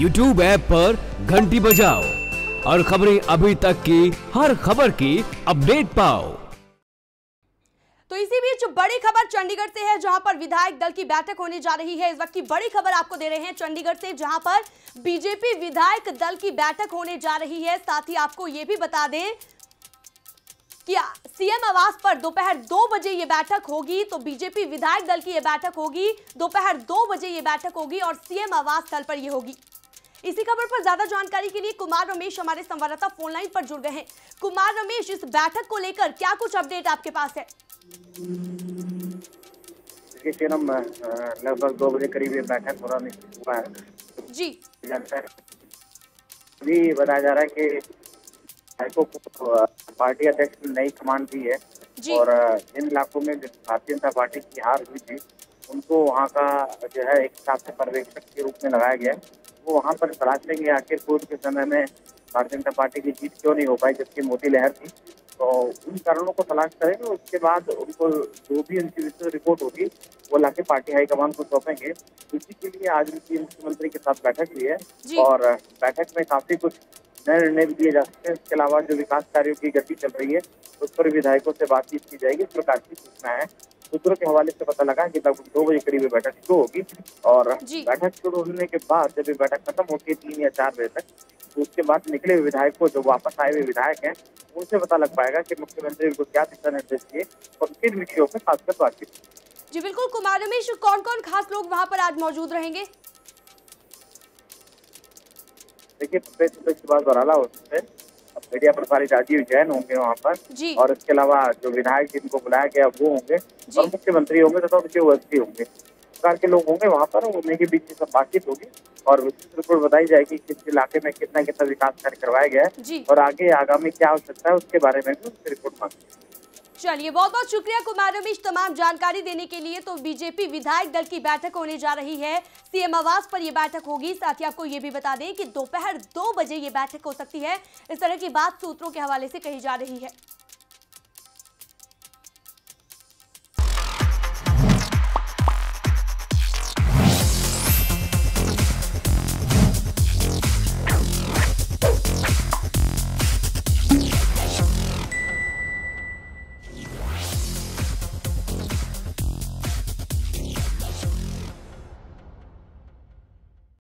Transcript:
YouTube app पर घंटी बजाओ और खबरें अभी तक की हर खबर की अपडेट पाओ। तो इसी बीच बड़ी खबर चंडीगढ़ से है, जहाँ पर विधायक दल की बैठक होने जा रही है। इस वक्त की बड़ी खबर आपको दे रहे हैं चंडीगढ़ से, जहाँ पर बीजेपी विधायक दल की बैठक होने जा रही है। साथ ही आपको ये भी बता दें कि सीएम आवास पर दोपहर दो बजे ये बैठक होगी तो बीजेपी विधायक दल की ये बैठक होगी, दोपहर दो बजे ये बैठक होगी और सीएम आवास स्थल पर ये होगी। इसी खबर पर ज़्यादा जानकारी के लिए कुमार रमेश हमारे संवाददाता फ़ोन लाइन पर जुड़ गए हैं। कुमार रमेश इस बैठक को लेकर क्या कुछ अपडेट आपके पास है? लगभग दो बजे करीब ये बैठक पूरा हुआ है जी। अभी बताया जा रहा है कि हाईको को पार्टी अध्यक्ष ने नई कमान दी है। और जिन इलाकों में भारतीय जनता पार्टी की हार हुई थी उनको वहाँ का जो है एक हिसाब से पर्यवेक्षक के रूप में लगाया गया है। वो वहाँ पर तलाशेंगे आखिर कोविड के समय में भारतीय जनता पार्टी की जीत क्यों नहीं हो पाई जबकि मोदी लहर थी। तो उन कारणों को तलाश करेंगे उसके बाद उनको जो भी उनकी विस्तृत रिपोर्ट होगी वो लाके पार्टी हाईकमान को सौंपेंगे। इसी के लिए आज उनकी मुख्यमंत्री के साथ बैठक हुई है और बैठक में काफ़ी कुछ नए निर्णय भी दिए जा सकते हैं। इसके अलावा जो विकास कार्यों की गति चल रही है उस पर विधायकों से बातचीत की जाएगी। इस प्रकार की सूचना है सूत्रों के हवाले से पता लगा कि लगभग दो बजे करीब बैठक शुरू होगी और बैठक शुरू होने के बाद जब ये बैठक खत्म होती है तीन या चार बजे तक तो उसके बाद निकले हुए विधायक को जो वापस आए हुए विधायक हैं उनसे पता लग पाएगा कि मुख्यमंत्री उनको क्या दिशा निर्देश दिए और किन विषयों पर खासकर बातचीत। जी बिल्कुल। कुमार रमेश कौन कौन खास लोग वहाँ पर आज मौजूद रहेंगे? देखिए प्रदेश अध्यक्ष सुभाष बराला मीडिया प्रभारी राजीव जैन होंगे वहाँ पर। और इसके अलावा जो विधायक जिनको बुलाया गया वो होंगे। और मुख्यमंत्री होंगे तथा उनके वस्ती होंगे। सरकार प्रकार के लोग होंगे वहाँ पर उन्हीं के बीच में सब बातचीत होगी। और विस्तृत रिपोर्ट बताई जाएगी कि किस इलाके में कितना कितना विकास कार्य करवाया गया है। और आगे आगामी क्या आवश्यकता है उसके बारे में भी उसकी रिपोर्ट मांगी चलिए बहुत बहुत शुक्रिया कुमार रमेश तमाम जानकारी देने के लिए। तो बीजेपी विधायक दल की बैठक होने जा रही है। सीएम आवास पर यह बैठक होगी। साथ ही आपको ये भी बता दें कि दोपहर दो बजे ये बैठक हो सकती है। इस तरह की बात सूत्रों के हवाले से कही जा रही है।